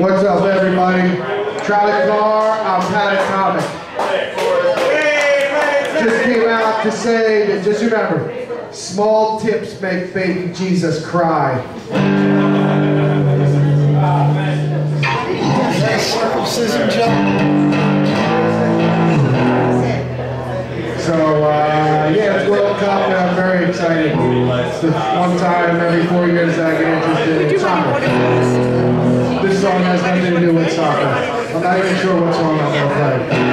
What's up, everybody? Charlie Clark, I'm Paddock Comic. Just came out to say that just remember, small tips make baby Jesus cry. So, uh, yeah, it's World Cup, and I'm very excited. It's one time every four years I get not even sure what's wrong I'm gonna play.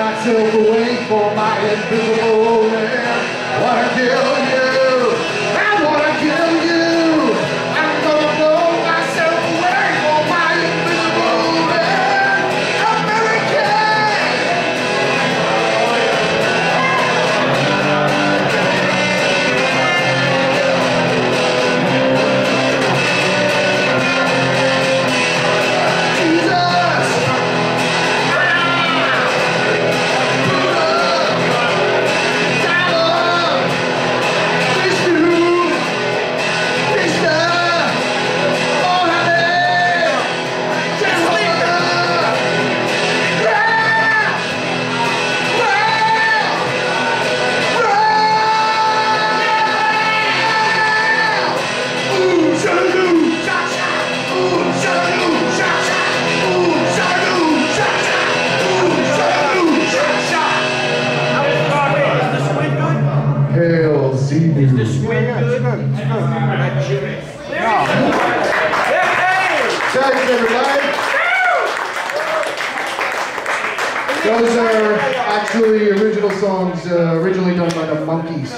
myself away for my invisible man. What I kill you. Hail Satan. Is the wind good? good. It's good. Not Jimmy. Thanks, everybody. Those are actually original songs uh, originally done by the Monkees.